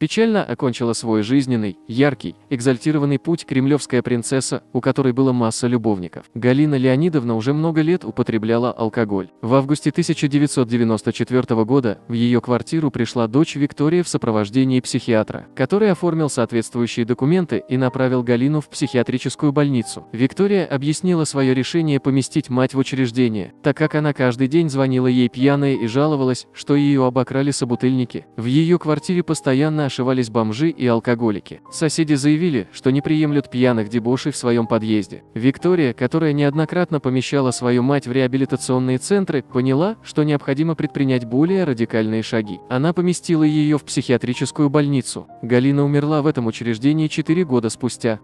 Печально окончила свой жизненный, яркий, экзальтированный путь кремлевская принцесса, у которой было масса любовников. Галина Леонидовна уже много лет употребляла алкоголь. В августе 1994 года в ее квартиру пришла дочь Виктория в сопровождении психиатра, который оформил соответствующие документы и направил Галину в психиатрическую больницу. Виктория объяснила свое решение поместить мать в учреждение, так как она каждый день звонила ей пьяная и жаловалась, что ее обокрали собутыльники. В ее квартире постоянно ошивались бомжи и алкоголики. Соседи заявили, что не приемлют пьяных дебошей в своем подъезде. Виктория, которая неоднократно помещала свою мать в реабилитационные центры, поняла, что необходимо предпринять более радикальные шаги. Она поместила ее в психиатрическую больницу. Галина умерла в этом учреждении 4 года спустя.